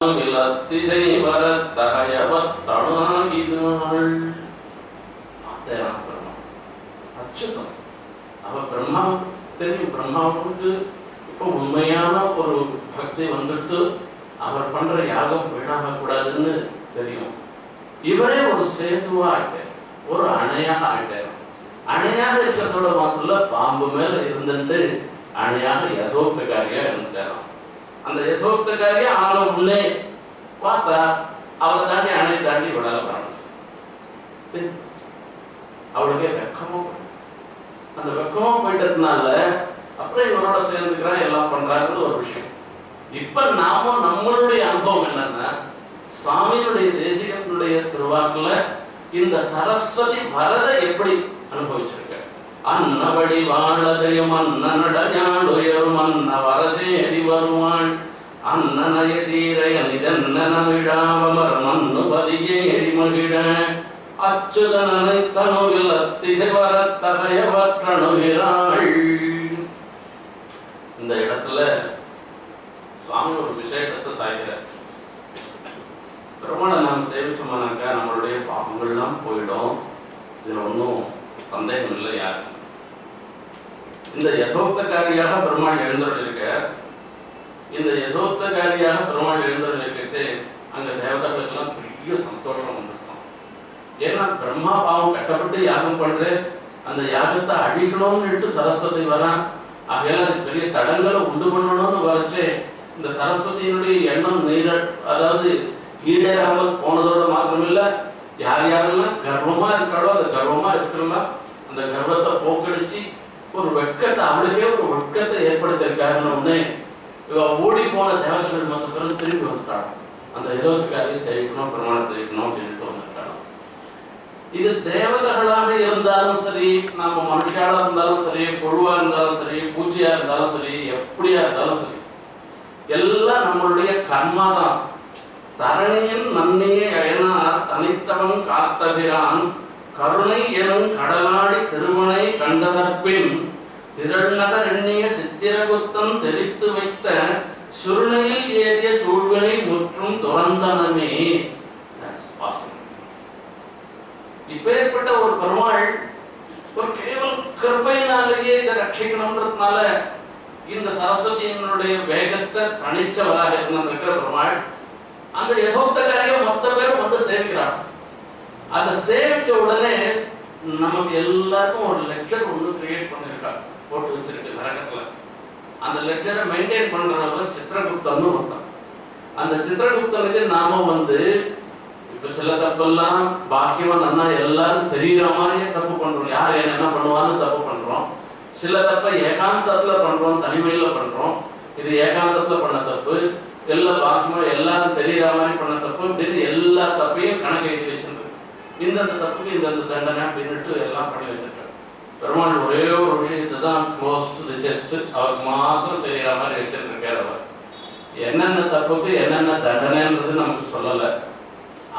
இலத்திசை வரத்தகையவர் தனாகினாள் அத்தேராம் பிரம்மா அச்சுதம் அவ பிரம்மா தெரியும் பிரம்மாவுக்கு இப்போ உண்மையான ஒரு பக்தி வந்துட்டு அவர் பண்ற யாகம் வீணாகக்கூடாதுன்னு தெரியும் இவரே ஒரு சேத்துவா ஆயிட்டார் ஒரு அணையாக ஆயிட்டார் அணையாக இருக்கிறதோட மாத்திர பாம்பு மேல இருந்துட்டு அணையாக யசோக்தகாரியா இருந்தாராம் அந்த யசோக்தகாரியா ஆளும் உள்ளே பார்த்தா அவளை தாண்டி அணையை தாண்டி விடாத வரணும் அவளுக்கே வெக்கமும் அந்த வெக்கமும் போயிட்டதுனால அப்புறம் இவரோட சேர்ந்துக்கிறான் எல்லாம் பண்றாங்கிறது ஒரு விஷயம். இப்ப நாம நம்மளுடைய அனுபவம் என்னன்னா சுவாமியுடைய தேசிகனுடைய திருவாக்குல இந்த சரஸ்வதி வரத எப்படி அனுபவிச்சிருக்க அன்னபடி வாழ செய்யும் நடஞாள் உயரும் அன்ன வரசேடி வருவாள் அன்னநய சீரைய நிதன்னன விழாவமர் மண்ணு பதியேறி மகிழ அச்சுதனனை தனுவில் அத்திசை வரத்தகையவற்றணுகிறாள் இந்த இடத்துல சுவாமி ஒரு விசேஷத்தை சாய்கிறார் பெருமாளை நாம் சேவிச்சோம்னாக்கா நம்மளுடைய பாவங்கள்லாம் போயிடும். இதில் ஒன்றும் சந்தேகம் இல்லை யாருக்கும். இந்த யதோக்தகாரியாக பெருமாள் எழுந்தருள் இருக்க இந்த யதோக்தகாரியாக பெருமாள் எழுந்தருள் இருக்கச்சே அங்க தேவதைகளுக்கெல்லாம் பெரிய சந்தோஷம் வந்துருக்கும். ஏன்னா பிரம்மா பாவம் கட்டப்பட்டு யாகம் பண்ற அந்த யாகத்தை அழிக்கணும்னுட்டு சரஸ்வதி வரான். ஆகையால அது பெரிய தடங்களை உண்டு பண்ணணும்னு வரைச்சு இந்த சரஸ்வதியினுடைய எண்ணம் நீர அதாவது ஈடேறாமல் போனதோட மாத்திரமில்ல யார் யாரெல்லாம் கர்வமா இருக்காளோ அந்த கர்வமா இருக்கலாம் அந்த கர்வத்தை போக்கடிச்சு ஒரு வெட்கத்தை அவளுக்கே ஒரு வெட்கத்தை ஏற்படுத்தியிருக்காருன்னு உடனே இவ ஓடி போன தேவதைகள் மற்ற பிறகு திரும்பி வந்துட்டாள் அந்த இருபத்துக்காரையும் சேவிக்கணும் பிரமாணம் சேவிக்கணும் அப்படின்ட்டு வந்திருக்காள் இது தேவதைகளாக இருந்தாலும் சரி நம்ம மனுஷாலா இருந்தாலும் சரி புழுவா இருந்தாலும் சரி பூச்சியா இருந்தாலும் சரி எப்படியா இருந்தாலும் சரி எல்லாம் நம்மளுடைய கர்மா தான். தரணியின் நன்னியை அயனார் தனித்தவன் காத்தகிறான் கருணை எனும் கடலாடி திருமலை கண்டதற்பின் திரள்நகர் எண்ணிய சித்திரகுத்தம் தெரித்து வைத்த சுருணையில் ஏறிய சூழ்வினை முற்றும் துறந்தனமே. இப்பேற்பட்ட ஒரு பெருமாள் ஒரு கேவல் கிருப்பையினாலேயே இதை ரட்சிக்கணும்ன்றதுனால இந்த சரஸ்வதியினுடைய வேகத்தை தனிச்சவராக இருந்திருக்கிற பெருமாள் அந்த யசோக்தகாரிய மொத்த பேரும் வந்து சேர்க்கிறார். அந்த சேமிச்ச உடனே நமக்கு எல்லாருக்கும் ஒரு லெக்சர் ஒன்று கிரியேட் பண்ணியிருக்கா போட்டு வச்சிருக்கு நரகத்துல. அந்த லெக்சரை மெயின்டைன் பண்றவர் சித்திரகுப்தன்னு ஒருத்தன். அந்த சித்திரகுப்தனுக்கு நாம வந்து இப்ப சில தப்பெல்லாம் பாக்கியமா நன்னா எல்லாரும் தெரியற மாதிரியே தப்பு பண்றோம். யார் என்ன என்ன பண்ணுவான்னு தப்பு பண்றோம். சில தப்ப ஏகாந்தத்துல பண்றோம் தனிமையில பண்றோம். இது ஏகாந்தத்துல பண்ண தப்பு. எல்லாம் பாக்கியமா எல்லாரும் தெரியற மாதிரி பண்ண தப்பு. இது எல்லா தப்பையும் கணக்கு எழுதி வச்சிருக்கு இந்தந்த தப்புக்கு இந்தந்த தண்டனை அப்படின்ட்டு எல்லாம் பண்ணி வச்சிருக்காரு. பெருமாள் ஒரே ஒரு விஷயத்தை தான் க்ளோஸ் டு தி செஸ்ட் அவருக்கு மாத்திரம் தெரியற மாதிரி வச்சிருக்காரு அவர். என்னென்ன தப்புக்கு என்னென்ன தண்டனைன்றது நமக்கு சொல்லலை.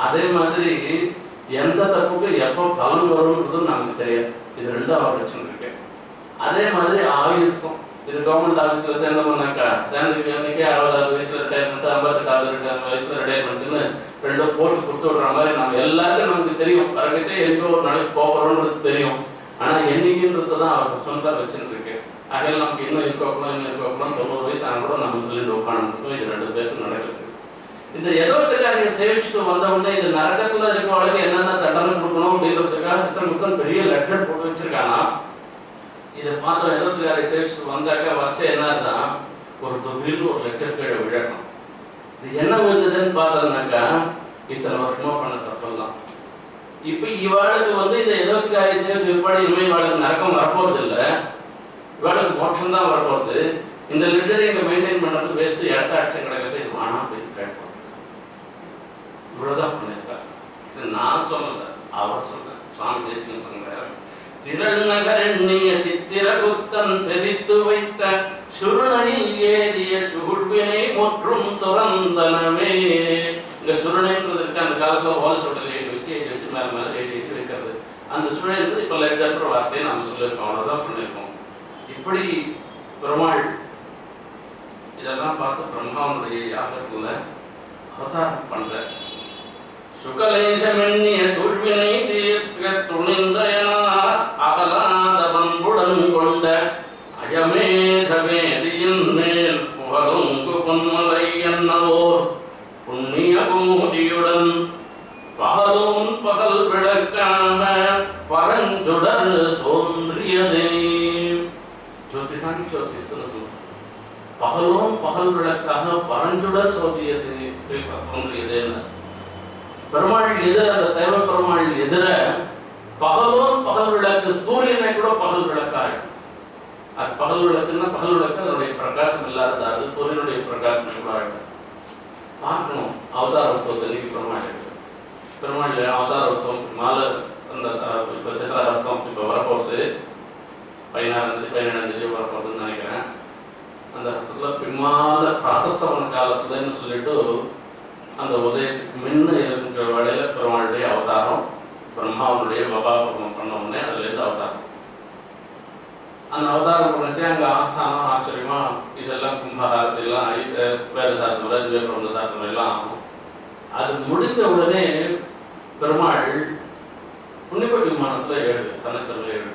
அதே மாதிரி எந்த தப்புக்கு எப்போ பலன் வரும்ன்றதும் நமக்கு தெரியாது. இது ரெண்டும் அவர் வச்சுருக்கு அதே மாதிரி ஆயுஷம் இது கவர்மெண்ட் ஆஃபீஸில் சேர்ந்தோம்னாக்கா சேர்ந்து அன்னைக்கே அறுபதாவது வயசுல ரிட்டையர்மெண்ட் ஐம்பத்தெட்டு அறுபது வயசுல ரிட்டையர்மெண்ட்னு ரெண்டும் போட்டு கொடுத்து விடுற மாதிரி நம்ம எல்லாருக்கும் நமக்கு தெரியும். கரெக்டே எங்கோ ஒரு நாளைக்கு போகிறோன்றது தெரியும். ஆனால் என்னைக்குன்றத தான் அவர் ரெஸ்பான்ஸாக வச்சுட்டு இருக்கு அதில் நமக்கு இன்னும் இருக்கக்கூடும் இன்னும் இருக்கக்கூடும் தொண்ணூறு வயசு ஆனால் கூட நம்ம சொல்லிட்டு உட்காந்துருக்கோம் இது ரெண்டு பேருக்கு நடக்குது. இந்த எதோத்துக்காரங்க சேவிச்சுட்டு வந்த உடனே இது நரகத்துல இருக்கவளுக்கு என்னென்ன தண்டனை கொடுக்கணும் அப்படின்றதுக்காக சித்திரமுத்தன் பெரிய லெட்டர் போட்டு வச்சிருக்கானா? இதை பார்த்தோம் எதோத்துக்காரை சேவிச்சுட்டு வந்தாக்க வச்ச என்னதான் ஒரு தொகுதியில் ஒரு லெட்டர் கீழே விழணும். இது என்ன விழுந்ததுன்னு பார்த்தோம்னாக்கா இத்தனை வருஷமா பண்ண தப்பெல்லாம். இப்ப இவாளுக்கு வந்து இந்த எதோத்துக்காரை சேவிச்சு பிற்பாடு இனிமே இவாளுக்கு நரக்கம் வரப்போறது இல்லை இவாளுக்கு மோட்சம் தான் வரப்போகுது. இந்த லிட்டரை இங்கே மெயின்டைன் பண்றது வேஸ்ட் இடத்த அடிச்ச கிடக்கிறது இது வேணாம் போய் கேட்போம் இவ்வளவுதான் பண்ணியிருக்கா. இது நான் சொல்லலை அவர் சொன்னேன் சாமி தேசிகன் சொன்னார். திரள்நகரண்ணிய சித்திரகுத்தன் தெரித்து வைத்த சுருணனில் ஏறிய சுகுழ்வினை முற்றும் துறந்தனமே இந்த சுருணைன்றது இருக்கு அந்த காலத்தில் ஓலச்சோட்டில் எழுதி வச்சு எழுதி வச்சு மேல மேல எழுதி எழுதி வைக்கிறது. அந்த சுருணைன்றது இப்ப லெக்சர் வார்த்தையை நம்ம சொல்லியிருக்கோம். அவ்வளவுதான் பண்ணியிருக்கோம் இப்படி பெருமாள் இதெல்லாம் பார்த்து பிரம்மாவனுடைய யாகத்துல அவதாரம் பண்ற சுகலேசமெண்ணிய சூழ்வினை தீர்க்க துணிந்த பகலோன் பகல் விளக்காக பரஞ்சுடர் சோதியது தோன்றியதேன்னு பெருமாள் எதிர அந்த தேவ பெருமாள் எதிர பகலும் பகல் விளக்கு சூரியனை கூட பகல் விளக்காக அது பகல் விளக்குன்னா பகல் விளக்கு அதனுடைய பிரகாசம் இல்லாததா அது சூரியனுடைய பிரகாசம் கூட பார்க்கணும். அவதார உற்சவத்தை பெருமாள் பெருமாள் அவதார உற்சவம் மாலை அந்த இப்போ சித்திரஹஸ்தம் இப்போ வரப்போகுது. பதினாறாந்தேதி பதினேழாந்தேதி வரப்போகுதுன்னு நினைக்கிறேன். அந்த ஹஸ்தத்தில் பின்னால பிராத்தஸ்தவன காலத்துலன்னு சொல்லிட்டு அந்த உதயத்துக்கு முன்ன இருக்கிற வழியில பெருமாளுடைய அவதாரம் பிரம்மாவனுடைய பபாபகம் பண்ண உடனே அதுலேருந்து அவதாரம். அந்த அவதாரம் பண்ணிச்சு அங்கே ஆஸ்தானம் ஆச்சரியமா இதெல்லாம் கும்பகாரத்தை எல்லாம் ஐ- அஹ் வேத எல்லாம் ஆகும். அது முடிந்த உடனே பெருமாள் புண்ணியப்பட்டி விமானத்தில் ஏழு சனத்தில் ஏழு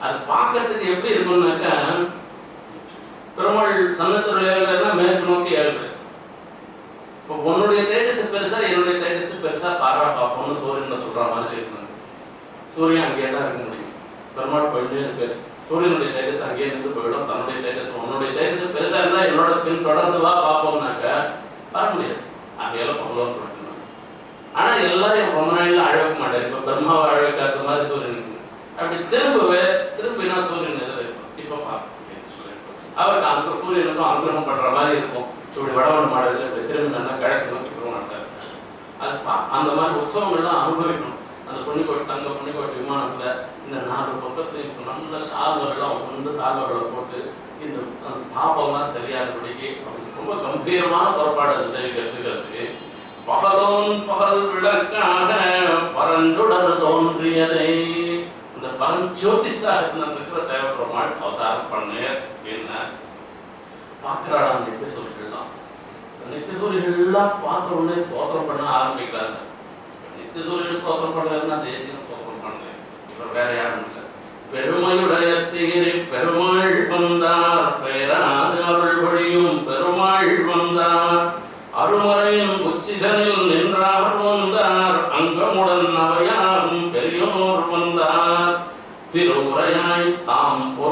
அது பார்க்கறதுக்கு எப்படி இருக்கும்னாக்கா பெருமாள் சன்னத்துறையில மேற்கு நோக்கி ஏழுது இப்போ உன்னுடைய தேஜஸ் பெருசா என்னுடைய தேஜஸ் பெருசா பாரா பார்ப்போம்னு சூரியன் சொல்ற மாதிரி இருக்கு. சூரியன் அங்கேயே தான் இருக்க முடியும். பெருமாள் போயிட்டே இருக்கு. சூரியனுடைய தேஜஸ் அங்கேயே இருந்து போயிடும். தன்னுடைய தேஜஸ் உன்னுடைய தேஜஸ் பெருசா இருந்தா என்னோட பின் தொடர்ந்து வா பார்ப்போம்னாக்க வர முடியாது. அங்கெல்லாம் பகலோன் கொடுக்கணும் ஆனா எல்லாரையும் ரொம்ப நாளில் அழக மாட்டார். இப்ப பிரம்மாவை அழகாத்த மாதிரி சூரியன் அப்படி திரும்பவே திரும்பினா சூரியன் எதிர இருக்கும் இப்ப பார்க்க அவருக்கு அந்த சூரியனுக்கும் அனுகிரகம் பண்ற மாதிரி இருக்கும். இப்படி வடவன் மாடல இப்படி திரும்பி கிழக்கு நோக்கி பெருமாள் சார். அது பா- அந்த மாதிரி உற்சவங்கள்லாம் அனுபவிக்கணும். அந்த பொன்னிக்கோட்டை தங்க பொன்னிக்கோட்டை விமானத்துல இந்த நாலு பக்கத்துலையும் நல்ல சால்வர்கள்லாம் சொந்த சால்வர்களை போட்டு இந்த அந்த தாபம்லாம் தெரியாதபடிக்கு ரொம்ப கம்பீரமான புறப்பாடு அது செய்கிறதுக்கு பகலோன் பகல் விளக்காக பரந்துடர் தோன்றியதை இந்த பரஞ்சோதிஷாக இருக்கிற தேவப்பெருமாள் அவதாரம் பண்ணு என்ன? பார்க்கிறாளாம் நித்திய சூரியர்கள்லாம். நித்திய சூரியர்கள்லாம் பார்த்த உடனே ஸ்தோத்திரம் பண்ண ஆரம்பிக்கிறாங்க. நித்திய சூரியன் ஸ்தோத்திரம் பண்றாருன்னா தேசியம் ஸ்தோத்திரம் பண்ணு. இவர் வேற யாரும் இல்லை. பெருமையுடைய திகிரி பெருமாள் வந்தார். பெயராது அருள் வழியும் பெருமாள் வந்தார். அருமறையும் உச்சிதனில் நின்றார் வந்தார். அங்கமுடன் அவைய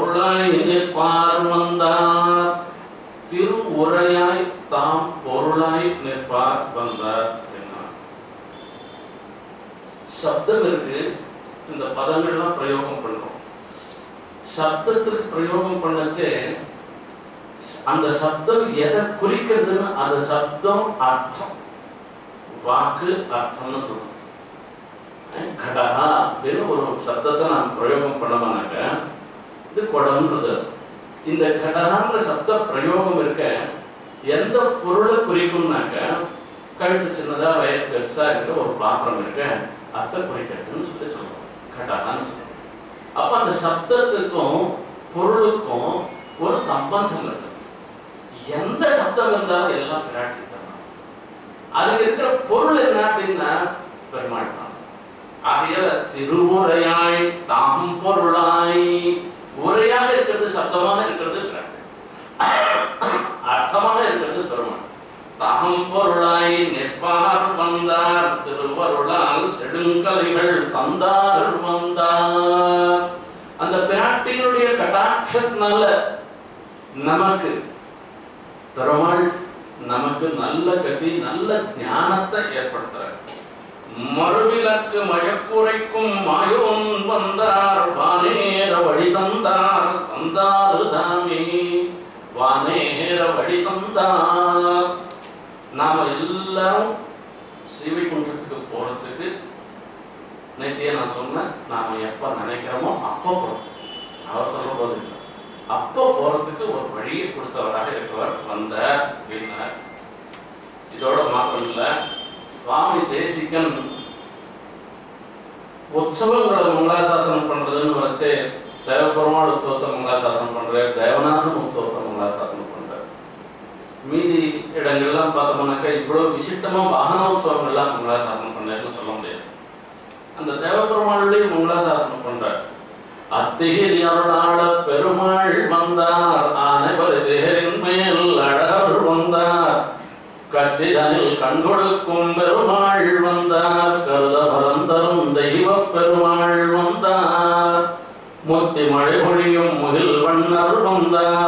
பொருளாய் நிற்பார் வந்தார். திருவுரையாய் தாம் பொருளாய் நிற்பார் வந்தார் என்றார். சப்தம் இருக்கு. இந்த பதங்கள்லாம் பிரயோகம் பண்றோம் சப்தத்துக்கு பிரயோகம் பண்ணச்சே அந்த சப்தம் எதை குறிக்கிறதுன்னு அந்த சப்தம் அர்த்தம். வாக்கு அர்த்தம்னு சொல்றோம் கடகா அப்படின்னு ஒரு சப்தத்தை நான் பிரயோகம் பண்ணமானாக்க இது குடம்ன்றது. இந்த கடகான்ற சப்த பிரயோகம் இருக்க எந்த பொருளை குறிக்கும்னாக்க கழுத்து சின்னதா வயது பெருசா இருக்கிற ஒரு பாத்திரம் இருக்க. அத்தை குறிக்கிறதுன்னு சொல்லி சொல்லுவோம் கடகான்னு சொல்லுவோம் அப்ப அந்த சப்தத்துக்கும் பொருளுக்கும் ஒரு சம்பந்தம் இருக்கு. எந்த சப்தம் இருந்தாலும் எல்லாம் பிராட்டி தான் அதுக்கு இருக்கிற பொருள் என்ன அப்படின்னா பெருமாள் தான். ஆகையால திருவுரையாய் தாம் பொருளாய் உரையாக இருக்கிறது சப்தமாக இருக்கிறது அர்த்தமாக இருக்கிறது பெருமாள் தகம் பொருளாய் நிற்பார் வந்தார் திருவருளால் செடுங்கலைகள் தந்தார் வந்தார். அந்த பிராட்டியினுடைய கட்டாட்சத்தினால நமக்கு பெருமாள் நமக்கு நல்ல கதி நல்ல ஞானத்தை ஏற்படுத்துறார். மறுவிலக்கு மழக்குறைக்கும் மாயோன் வந்தார் வானேர வழி தந்தார் தந்தாரு தாமே. வானேர வழி தந்தார். நாம எல்லாரும் ஸ்ரீவைகுண்டத்துக்கு போறதுக்கு நேத்தியே நான் சொன்னேன் நாம எப்ப நினைக்கிறோமோ அப்போ போறதுக்கு அவர் சொல்ல போது இல்லை. அப்போ போறதுக்கு ஒரு வழியை கொடுத்தவராக இருக்கிறவர் வந்த அப்படின்னார் இதோட மாத்திரம் இல்லை. சுவாமி தேசிகன் உற்சவங்களை மங்களாசாசனம் பண்றதுன்னு வச்சு தேவபெருமாள் உற்சவத்தை மங்களாசாசனம் பண்றாரு தேவநாதன் உற்சவத்தை மங்களாசாசனம் பண்றாரு மீதி இடங்கள்லாம் பார்த்தோம்னாக்கா இவ்வளவு விசிஷ்டமா வாகனோத்சவங்கள்லாம் மங்களாசாசனம் பண்ணாருன்னு சொல்ல முடியாது அந்த தேவபெருமாளுடைய மங்களாசாசனம் பண்றார் அத்திகிரி அருளாள பெருமாள் கச்சிதனில் கண்கொடுக்கும் பெருமாள் வந்தார் கருத பரந்தரும் தெய்வ பெருமாள் வந்தார். முத்தி மழை பொழியும் முகில் வண்ணர் வந்தார்.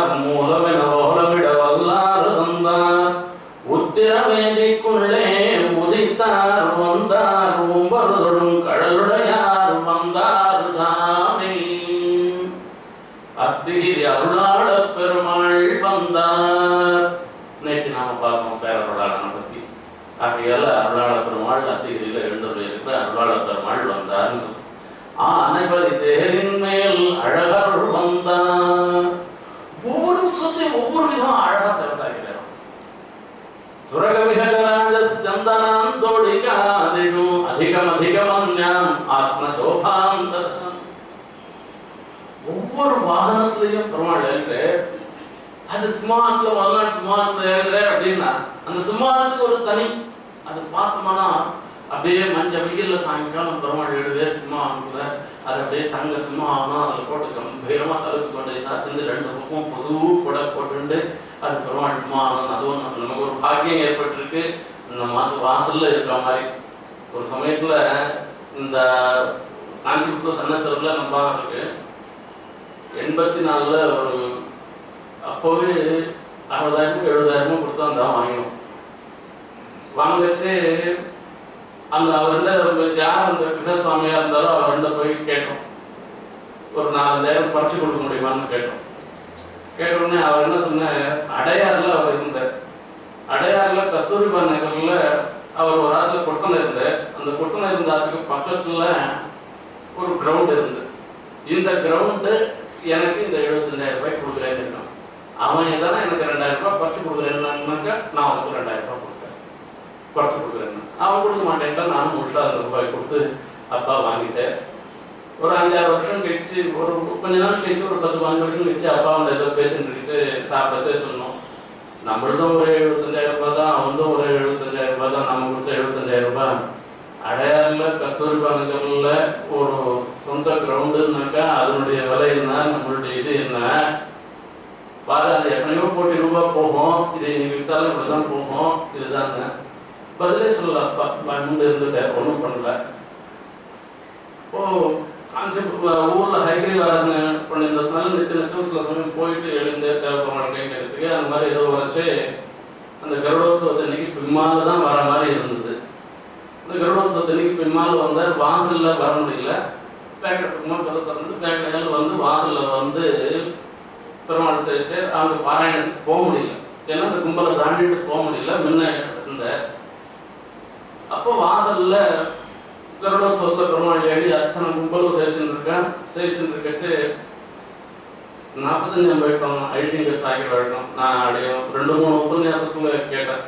பெருமாள் அத்திகிரியில எழுந்துள்ள இருக்கிற அருளாள பெருமாள் வந்தார்னு சொல்லு. ஆனைபதி தேரின் மேல் அழகர் வந்தார். ஒவ்வொரு உற்சவத்தையும் ஒவ்வொரு விதமா அழகா சிவசாகிறார் துரக விஹகராஜ சந்தனாந்தோடிகாதிஷு அதிகம் அதிகமன்யாம் ஆத்மசோபாம் ததம் ஒவ்வொரு வாகனத்திலையும் பெருமாள் ஏற்று அது சிம்மாத்துல வரலாறு சிம்மாத்துல ஏறுறார் அப்படின்னா அந்த சிம்மானத்துக்கு ஒரு தனி அது பார்த்தோம்னா அப்படியே மஞ்ச வெயில்ல சாயங்காலம் பெருமாள் ஏழுவேர் சிம்மானத்துல அது அப்படியே தங்க சிம்மானம் அதில் போட்டு கம்பீரமா தடுத்து கொண்டு இருந்து ரெண்டு பக்கம் புது கொடை போட்டுண்டு அது பெருமாள் சிம்மானம் அதுவும் நமக்கு ஒரு பாக்கியம் ஏற்பட்டிருக்கு. இந்த மாதிரி வாசல்ல இருக்கிற மாதிரி. ஒரு சமயத்துல இந்த காஞ்சிபுரம் சன்னத்தரில் நம்ம இருக்கு. எண்பத்தி நாலுல ஒரு அப்போவே அறுபதாயிரமும் எழுபதாயிரமும் கொடுத்தா அந்த வாங்கினோம் வாங்கச்சு அந்த அவர்கிட்ட யார் அந்த கிருஷ்ணசுவாமியா இருந்தாலும் அவர்கிட்ட போய் கேட்டோம். ஒரு நாலஞ்சாயிரம் குறைச்சி கொடுக்க முடியுமான்னு கேட்டோம். கேட்ட உடனே அவர் என்ன சொன்னார் அடையாறுல அவர் இருந்தார். அடையாறுல கஸ்தூரிபா நகர்ல அவர் ஒரு ஆற்றுல கொத்தனை இருந்தார். அந்த கொத்தனை இருந்த ஆற்றுக்கு பக்கத்துல ஒரு கிரவுண்ட் இருந்து இந்த கிரவுண்டு எனக்கு இந்த எழுபத்தஞ்சாயிரம் ரூபாய் கொடுக்குறேன்னு இருக்கான். அவன் எதனா எனக்கு ரெண்டாயிரம் ரூபாய் குறைச்சி கொடுக்குறேன்னாக்கா நான் அவனுக்கு ரெண்டாயிரம் ரூபாய் குறைச்சி கொடுக்குறேன்னு அவன் கொடுக்க மாட்டேன்ட்டா நானும் முழுசாக ரூபாய் கொடுத்து அப்பா வாங்கிட்டேன். ஒரு அஞ்சாறு வருஷம் கழிச்சு ஒரு கொஞ்ச நாள் கழிச்சு ஒரு பத்து பதினஞ்சு வருஷம் கழிச்சு அப்பா வந்து ஏதோ பேஷண்ட் இருக்கிட்டு சாப்பிடத்தே சொன்னோம். நம்மளதும் ஒரு எழுபத்தஞ்சாயிரம் ரூபாய் தான் அவன்தும் ஒரு எழுபத்தஞ்சாயிரம் ரூபாய் தான் நம்ம கொடுத்த எழுபத்தஞ்சாயிரம் ரூபாய். அடையாறுல கஸ்தூரிபா நகர்ல ஒரு சொந்த கிரவுண்டுனாக்கா அதனுடைய விலை என்ன நம்மளுடைய இது என்ன? பார்த்தா அது எத்தனையோ கோடி ரூபாய் போகும். இது விற்றாலும் வித்தாலும் இப்படிதான் போகும். இதுதான் பதிலே சொல்லல அப்பா பயந்து ஒன்றும் பண்ணல. ஓ கான்செப்ட் ஊர்ல ஹைகிரி ஆராதனை பண்ணியிருந்ததுனால நிச்சய நிச்சயம் சில சமயம் போயிட்டு எழுந்து தேவைப்படுற கேட்கறதுக்கு அந்த மாதிரி ஏதோ வரைச்சு அந்த கருடோத்சவத்தை இன்னைக்கு பின்மால தான் வர மாதிரி இருந்தது. இந்த கருடோத்சவத்தன்னைக்கு அன்னைக்கு பின்மால் வாசலில் வாசல்ல வர முடியல. பேக்கெட் கதை திறந்து பேக்கெட் வந்து வாசல்ல வந்து பெருமாள் சேர்த்து அவங்க பாராயணத்துக்கு போக முடியல. ஏன்னா அந்த கும்பலை தாண்டிட்டு போக முடியல. முன்ன இருந்த அப்போ வாசல்ல கருடோத்சவத்தில் பெருமாள் ஏடி அத்தனை கும்பலும் சேர்த்துன்னு இருக்கேன் சேர்த்துன்னு இருக்கச்சு நாற்பத்தஞ்சாம் போயிட்டோம் ஐடிங்க சாகிற வழக்கம். நான் அடையும் ரெண்டு மூணு உபன்யாசத்துல கேட்டேன்.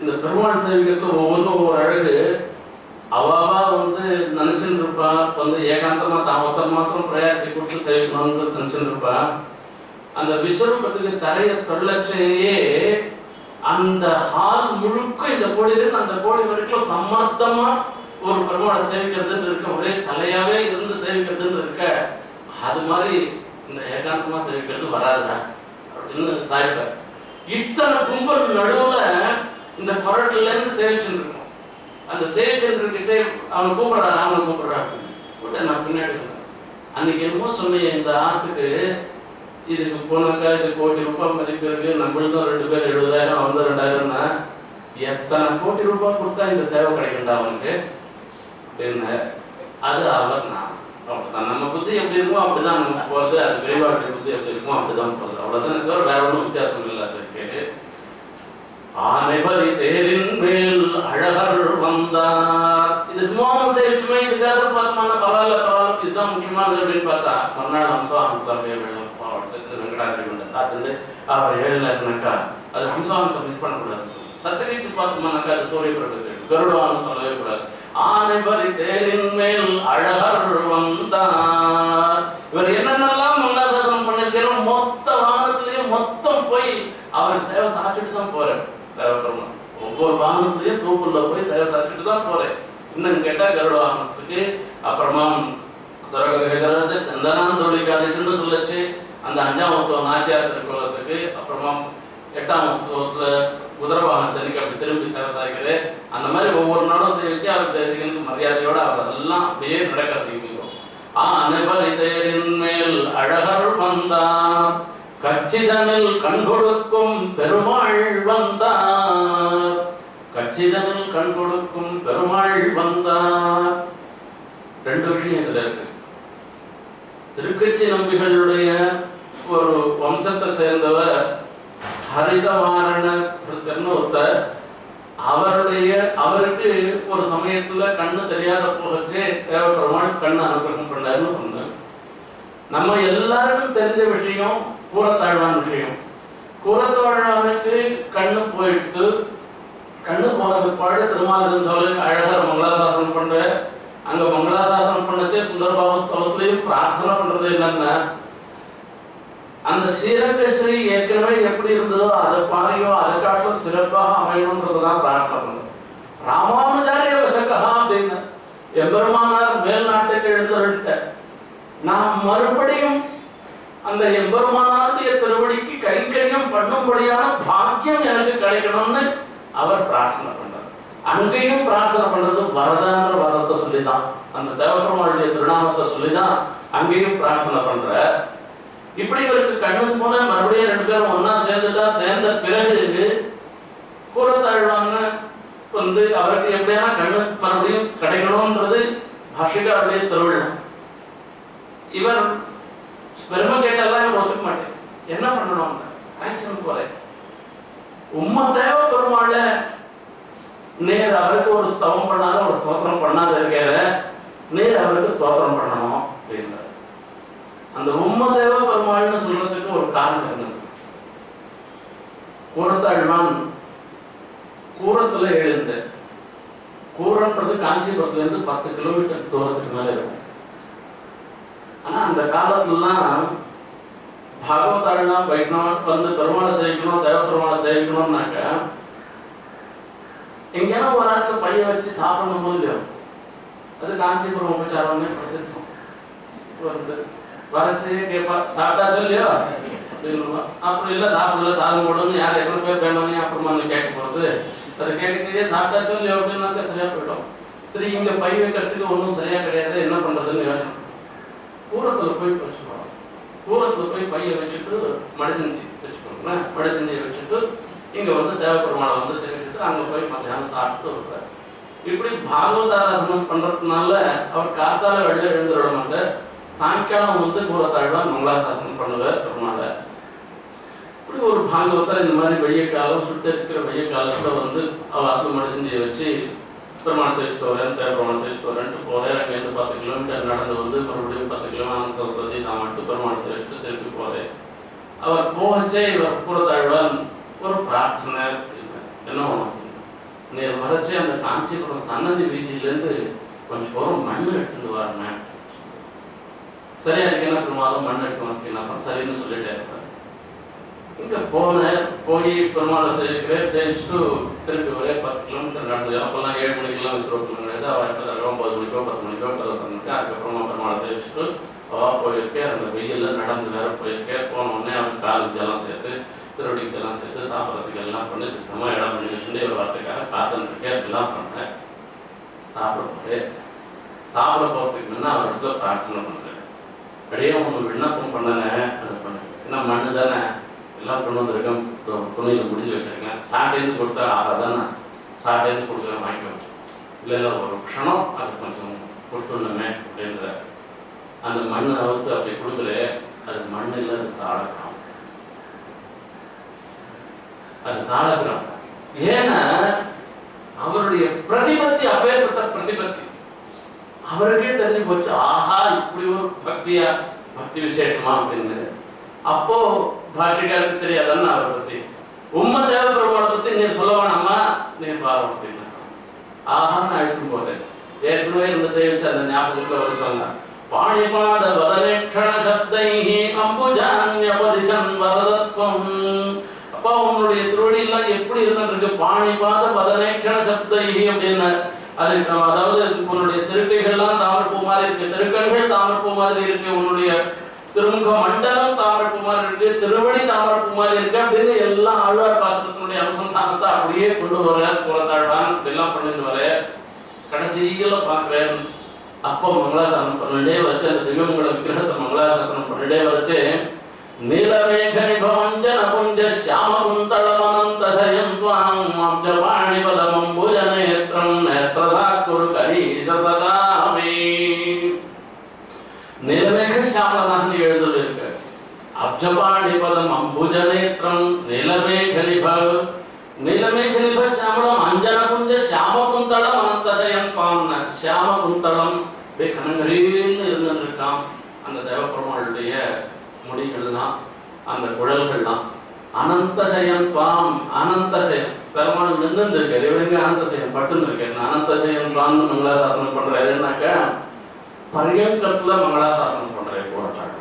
இந்த பெருமாள் சேவிக்கத்துல ஒவ்வொன்றும் ஒவ்வொரு அழகு. அவாவா வந்து நினைச்சுட்டு இருப்பா வந்து ஏகாந்தமா தான் ஒருத்தர் மாத்திரம் பிரயாரிட்டி கொடுத்து சேவிக்கணும்னு நினைச்சுட்டு இருப்பா அந்த விஸ்வரூபத்துக்கு தரைய தொழிலட்சையே அந்த ஹால் முழுக்க இந்த கோடியிலிருந்து அந்த கோடி வரைக்கும் சமர்த்தமா ஒரு பெருமாளை சேவிக்கிறதுன்னு இருக்க ஒரே தலையாவே இருந்து சேவிக்கிறதுன்னு இருக்க அது மாதிரி இந்த ஏகாந்தமா சேவிக்கிறது வராதுடா அப்படின்னு சாய்ப்பார் இத்தனை கும்பல் நடுவுல இந்த கொரட்டுல இருந்து சேவிச்சுட்டு இருக்கும் அந்த சேவிச்சுட்டு இருக்கே அவன் கூப்பிடுறான் அவனை கூப்பிடுறான். கூட நான் பின்னாடி அன்னைக்கு என்னமோ சொன்னேன் இந்த ஆத்துக்கு இதுக்கு போனாக்கா இது கோடி ரூபாய் மதிப்பு இருக்கு நம்மளுக்கும் ரெண்டு பேர் எழுபதாயிரம் அவங்க ரெண்டாயிரம்னா எத்தனை கோடி ரூபாய் கொடுத்தா இந்த சேவை கிடைக்கும்டா அவனுக்கு? அப்படின்னு அது அவர் நான். அவ்வளோதான் நம்ம புத்தி எப்படி இருக்கோ அப்படிதான் நமக்கு போகிறது அது விரைவாட்டு புத்தி எப்படி இருக்கோ அப்படிதான் போகிறது அவ்வளோதான் தவிர வேற ஒன்றும் வித்தியாசம் இல்லை அதுக்கு ஆனைபலி தேரின் மேல் அழகர் வந்தார். இது சும்மா சேவிச்சுமே இதுக்காக பார்த்தோம்னா பரவாயில்ல பரவாயில்ல. இதுதான் முக்கியமானது அப்படின்னு பார்த்தா மறுநாள் அம்சம் ஹம்சாவே வேணும் வெங்கடாதிரி கொண்ட சாத்துண்டு அவர் ஏழுனாக்கா அது ஹம்சாவனத்தை மிஸ் பண்ணக்கூடாது. சத்தியத்தை பார்த்தோம்னாக்கா அது சூரிய பிரகத்து கருடான்னு சொல்லவே கூடாது. ஆனைபலி தேரின் மேல் அழகர் வந்தார். இவர் என்னென்னலாம் மங்களாசாசனம் பண்ணிருக்கிறோம் மொத்த வாகனத்திலையும் மொத்தம் போய் அவர் சேவை சாச்சிட்டு தான் போறேன் தேவைப்படுறோம் ஒவ்வொரு வாகனத்துலயும் தூக்குள்ள போய் சேவை சாச்சிட்டு தான் போறேன் இன்னும் கேட்டா கருட வாகனத்துக்கு அப்புறமா துறகராஜ சந்தனாந்தோழிகாதேசன்னு சொல்லச்சு. அந்த அஞ்சாம் உற்சவம் நாச்சியார் திருக்கோலத்துக்கு அப்புறமா எட்டாம் உற்சவத்துல குதிரை வாகனத்தன்னைக்கு அப்படி திரும்பி சேவை அந்த மாதிரி ஒவ்வொரு நாளும் செய்ய வச்சு அவர் தெரிஞ்சுக்கணும் மரியாதையோட அவர் அதெல்லாம் அப்படியே நடக்கிறது ஆனபரிதேரின் மேல் அழகர் வந்தார். கச்சிதனில் கண் கொடுக்கும் பெருமாள் வந்தார். கச்சிதனில் கண் கொடுக்கும் பெருமாள் வந்தார். ரெண்டு விஷயம் இதுல இருக்கு. திருக்கச்சி நம்பிகளுடைய ஒரு வம்சத்தை சேர்ந்தவர் ஹரிதவாரண ஒருத்தர். அவருடைய அவருக்கு ஒரு சமயத்துல கண்ணு தெரியாத போகச்சே தேவப்பெருமாள் கண்ணு அனுகிரகம் பண்ணாருன்னு ஒண்ணு நம்ம எல்லாருக்கும் தெரிஞ்ச விஷயம் கூறத்தாழ்வான் விஷயம். கூறத்தாழ்வானுக்கு கண்ணு போயிடுத்து கண்ணு போனது பாடு திருமாலன் சொல்லி அழகர் மங்களாசாசனம் பண்ற அங்க மங்களாசாசனம் பண்ணச்சே சுந்தரபாபு ஸ்தலத்திலையும் பிரார்த்தனை பண்றது என்னன்னா அந்த ஸ்ரீரங்கஸ்ரீ ஏற்கனவே எப்படி இருந்ததோ அதை பாறையோ அதை காட்டிலும் சிறப்பாக அமையணுன்றதுதான் பிரார்த்தனை. பண்ணும் ராமானுஜாரிய வசகா அப்படின்னு எம்பெருமானார் மேல் நாட்டுக்கு எழுந்தருட்ட நாம் மறுபடியும் அந்த எம்பெருமானாருடைய திருவடிக்கு கைங்கரியம் பண்ணும்படியான பாக்கியம் எனக்கு கிடைக்கணும்னு அவர் பிரார்த்தனை பண்றார் அங்கேயும் பிரார்த்தனை பண்றது வரதான்ற வரத்தை சொல்லிதான். அந்த தேவபெருமானுடைய திருநாமத்தை சொல்லிதான் அங்கேயும் பிரார்த்தனை பண்ற இப்படி இவருக்கு கண்ணுக்கு போன மறுபடியும் ரெண்டு பேரும் ஒன்னா சேர்ந்துட்டா சேர்ந்த பிறகு கூறத்தாழ்வாங்க வந்து அவருக்கு எப்படியான கண்ணு மறுபடியும் கிடைக்கணும்ன்றது பாஷிகாருடைய திருவிழா இவர் பெருமை கேட்டாலாம் இவர் ஒத்துக்க மாட்டேன் என்ன பண்ணணும்? ஆக்ஷன் போறேன் உம்ம தேவை பெருமாள் நேர் அவருக்கு ஒரு ஸ்தவம் பண்ணாத ஒரு ஸ்தோத்திரம் பண்ணாத இருக்கிற நேர் அவருக்கு ஸ்தோத்திரம் பண்ணணும் அப்படின்றார். அந்த உம்மதேவ பெருமாள்னு சொல்றதுக்கு ஒரு காரணம் இருந்தது. கூரத்தாழ்வான் கூரத்துல எழுந்த கூரன்றது காஞ்சிபுரத்துல இருந்து பத்து கிலோமீட்டர் தூரத்துக்கு மேல இருக்கும். ஆனா அந்த காலத்துலலாம் பாகவதாழ்னா வைக்கணும் வந்து பெருமாளை சேவிக்கணும் தேவ பெருமாளை சேவிக்கணும்னாக்க எங்கேனா ஒரு ஆத்துல பைய வச்சு சாப்பிடணும் இல்லையோ? அது காஞ்சிபுரம் உபச்சாரம்னே பிரசித்தம். வந்து வரைச்சு கேட்பா சாப்பிட்டா சொல்லியோ? அப்புறம் இல்லை சாப்பிடல சாதம் போடணும் யார் எத்தனை பேர் வேணும்னு அப்புறமா வந்து கேட்க போகிறது அதை கேட்கறதுக்கே சாப்பிட்டா சொல்லி அப்படின்னாக்க சரியா போயிடும். சரி இங்க பை வைக்கிறதுக்கு ஒன்றும் சரியா கிடையாது. என்ன பண்றதுன்னு யோசனை. கூரத்துல போய் வச்சுக்கணும். கூரத்துல போய் பைய வச்சுட்டு மடி செஞ்சு வச்சுக்கோங்களேன் மடி வச்சுட்டு இங்க வந்து தேவப்பெருமாளை வந்து சேவிச்சுட்டு அங்க போய் மத்தியானம் சாப்பிட்டு வருவார். இப்படி பாகவதாராதனம் பண்றதுனால அவர் காத்தால வெளில எழுந்துட மாட்டார் சாயங்காலம் வந்து கூறத்தாழ்வார் மங்களாசாசனம் பண்ணுவார் பெருமாளை. இப்படி ஒரு பாகவதர் இந்த மாதிரி வெய்ய காலம் சுட்டு இருக்கிற வெய்ய காலத்துல வந்து அவர் அருள் மடி செஞ்சு வச்சு பெருமாள் சேவிச்சுட்டு வரேன் தேவபெருமாள் சேவிச்சுட்டு வரேன்ட்டு போகிறேன் அங்கேருந்து பத்து கிலோமீட்டர் நடந்து வந்து மறுபடியும் பத்து கிலோமீட்டர் சரஸ்வதி நான் மட்டும் பெருமாள் சேவிச்சுட்டு திருப்பி போறேன். அவர் போகச்சே இவர் கூறத்தாழ்வான் ஒரு பிரார்த்தனை என்ன பண்ணும் நீர் வரச்சே அந்த காஞ்சிபுரம் சன்னதி வீதியிலேருந்து கொஞ்சம் போகிற மண் எடுத்துட்டு வரங்க சரி அதுக்கு என்ன பெருமாளும் மண் எடுத்து வந்து என்ன பண்ண சரின்னு சொல்லிட்டே இருப்பார். இங்கே போனேன் போய் பெருமாளை சேவிக்கிறேன் சேமிச்சுட்டு திருப்பி ஒரே பத்து கிலோமீட்டர் நடந்தது அப்பெல்லாம் ஏழு மணிக்கெல்லாம் விசுவத்தில் கிடையாது. அவள் எப்போ ஒன்பது மணிக்கோ பத்து மணிக்கோ பதில் மணிக்கோ அதுக்கப்புறமா பெருமாளை சேமிச்சுட்டு அவ போயிருக்கேன் அந்த வெயிலில் நடந்து வேற போயிருக்கேன் போன உடனே அவன் காலுக்கு எல்லாம் சேர்த்து திருவடிக்கு எல்லாம் சேர்த்து சாப்பிட்றதுக்கு எல்லாம் பண்ணி சுத்தமாக இடம் பண்ணி வச்சுட்டு ஒரு வார்த்தைக்காக காத்துருக்கேன் எல்லாம் பண்ணேன். சாப்பிட போறேன். சாப்பிட போகிறதுக்கு முன்ன அவர்கிட்ட பிரார்த்தனை பண்ணுறேன் அப்படியே அவங்களுக்கு விண்ணப்பம் பண்ணனேன் பண்ணேன் ஏன்னா மண்ணு தானே. எல்லாம் கொண்டு வந்திருக்கோம். துணையில முடிஞ்சு வச்சிருக்கேன். சாட்டையிருந்து கொடுத்தா ஆறாதானே சாட்டையிருந்து கொடுக்குறேன் வாங்கிக்கணும் இல்லை இல்லை ஒரு க்ஷணம் அது கொஞ்சம் கொடுத்துடணுமே அப்படின்ற அந்த மண்ணை அவுத்து அப்படி கொடுக்கல அது மண் இல்லை அது சாடக்கிறான் அது சாடக்கிறான் ஏன்னா அவருடைய பிரதிபத்தி அப்பேற்பட்ட பிரதிபத்தி. அவருக்கே தெரிஞ்சு போச்சு ஆஹா இப்படி ஒரு பக்தியா பக்தி விசேஷமா அப்படின்னு அப்போ பாஷிகாருக்கு தெரியாதான்னு அவரை பத்தி உம்ம தேவ பெருமாளை பத்தி நீ சொல்ல வேணாமா நீ பாரு அப்படின்னா ஆஹான்னு அழைக்கும் போது ஏற்கனவே இந்த செய்ய அந்த ஞாபகத்துல ஒரு சொன்னார் பாணிபாத வரலட்சண சப்தைஹி அம்புஜான்யபதிஷன் வரதத்வம் அப்பா உன்னுடைய திருவடி எல்லாம் எப்படி இருக்குன்னு இருக்கு பாணிபாத பதலேட்சண சப்தைஹி அப்படின்னு அதுக்கு அதாவது உன்னுடைய திருக்கைகள்லாம் தாமரப்பூ மாதிரி இருக்கு. திருக்கண்கள் தாமரப்பூ மாதிரி இருக்கு. உன்னுடைய திருமுக மண்டலம் தாமரப்பூ மாதிரி இருக்கு. திருவடி தாமரப்பூ மாதிரி இருக்கு அப்படின்னு எல்லாம் ஆழ்வார் பாசனத்தினுடைய அனுசந்தானத்தை அப்படியே கொண்டு வர குலத்தாழ்வான் இதெல்லாம் பண்ணிட்டு வர. கடைசியில் பார்க்குறேன். அப்போ மங்களாசாசனம் பண்ணிட்டே வச்சு அந்த திவ்யமங்கல விக்கிரகத்தை மங்களாசாசனம் பண்ணிட்டே வச்சு நீலமேக நிபவஞ்சன புஞ்ச சியாம குந்தளவனந்த சயம் துவாம் அப்ஜவாணி பதமம்புஜ நேத்திரம் நேத்திரசா குரு கரீஷ சதாமே நீலமேக சியாமலனாக எழுதுவது இருக்கு அப்ஜபாணி பதம் அம்புஜ நேத்திரம் நீலமேக நிப நீலமேக நிப சியாமலம் அஞ்சன குஞ்ச சியாம குந்தளம் அனந்தசயம் துவாம் சியாம குந்தளம் அப்படியே கனங்கரீன்னு இருந்துருக்கான் அந்த தேவப்பெருமாளுடைய முடிகள்லாம் அந்த குழல்கள்லாம் அனந்தசயம் துவாம் அனந்தசயம் பெருமாள் நின்றுருக்காரு இவருங்க அனந்தசயம் பட்டுன்னு அனந்தசயம் துவாம் மங்களாசாசனம் பண்றாருன்னாக்கா பரியங்கத்தில் மங்களாசாசனம் பண்றாரு போராட்டம்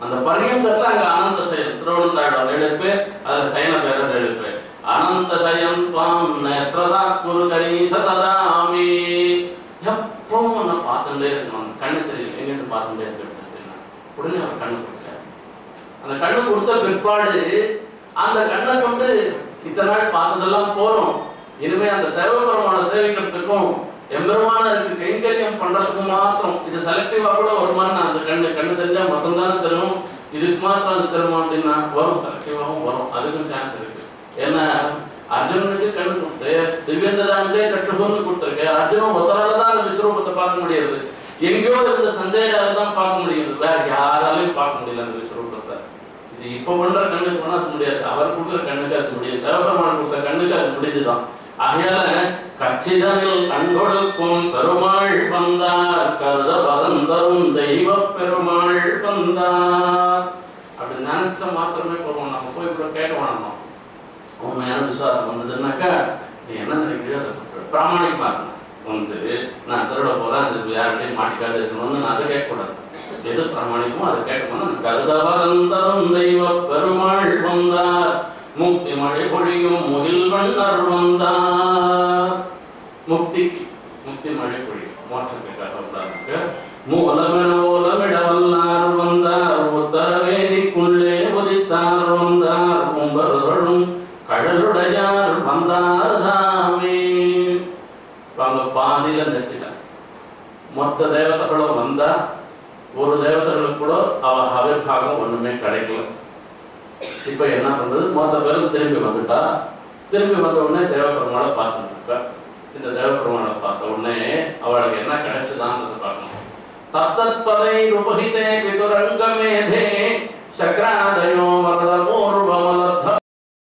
அந்த பரியங்கத்தில் அங்க அனந்தசயம் திருவண்ணந்தாடம் எழுப்பு அதில் சயன பேரர் எழுப்பு அனந்தசயம் துவாம் நேத்ரசா குரு கரீச சதாமி. எப்பவும் நான் பார்த்துட்டே இருக்கணும். கண்ணு தெரியல. எங்கிட்டு பார்த்துட்டே இருக்கிறது உடனே அவர் கண்ணு அந்த கண்ணு கொடுத்த பிற்பாடு அந்த கண்ணை கொண்டு இத்தனை நாள் பார்த்ததெல்லாம் போறோம் இனிமே அந்த தேவபெருமான சேவிக்கிறதுக்கும் எம்பெருமானருக்கு கைங்கரியம் பண்றதுக்கு மாத்திரம் இது செலக்டிவா கூட வருமானு அந்த கண்ணு கண்ணு தெரிஞ்சா மொத்தம் தரும் இதுக்கு மாத்திரம் அது தருமா அப்படின்னா வரும் செலக்டிவாகவும் வரும். அதுக்கும் சான்ஸ் இருக்கு. ஏன்னா அர்ஜுனனுக்கு கண்ணு கொடுத்து திவ்யந்தராமதே கற்றுகோன்னு கொடுத்துருக்கு. அர்ஜுனன் ஒத்தரால தான் அந்த விஸ்வரூபத்தை பார்க்க முடியாது. எங்கேயோ இருந்த சந்தேகால தான் பார்க்க முடியுது. வேற யாராலையும் பார்க்க முடியல அந்த விஸ்வரூபத்தை. இப்ப பண்ற கண்ணுக்கு பண்ண அது முடியாது. அவர் கொடுக்குற கண்ணுக்கு அது முடியாது. தேவபெருமான் கொடுத்த கண்ணுக்கு அது முடிஞ்சுதான். ஆகையால கச்சிதனில் கண்கொடுக்கும் பெருமாள் வந்தார். கருத பதந்தரும் தெய்வ பெருமாள் வந்தார். அப்படி நினைச்ச மாத்திரமே போடுவோம் நம்ம போய் இப்படி கேட்க வேணாம் உண்மையான விசுவாசம் வந்ததுன்னாக்கா நீ என்ன நினைக்கிறியோ அதை கொடுத்துரு. இருக்கணும் வந்து நான் திருட போகிறேன் அது யார்கிட்டையும் மாட்டிக்காது இருக்கணும்னு நான் அதை கேட்கக்கூடாது. எது பிராமணிக்கமோ அதை கேட்கணும் கருதவரந்தரும் தெய்வ பெருமாள் வந்தார். முக்தி மழை பொழியும் முகில் வண்ணர் வந்தார். முக்திக்கு முக்தி மழை பொழியும். மோட்சத்துக்காக வந்தாருக்கு மூலமென பாதியில் நிறுத்திட்டான் மொத்த தேவதைகளும் வந்தா ஒரு தேவதர்களுக்கு கூட அவள் அவிர்வாகம் ஒன்றுமே கிடைக்கல. இப்ப என்ன பண்றது? மொத்த பேரும் திரும்பி வந்துட்டா திரும்பி வந்த உடனே தேவபெருமாளை பார்த்துருக்கா இந்த தேவபெருமாளை பார்த்த உடனே அவளுக்கு என்ன கிடைச்சதான்றது பார்க்கணும். தத்தத்பதை உபகிதே விதுரங்கமேதே ஒரு வரதமூர்வமல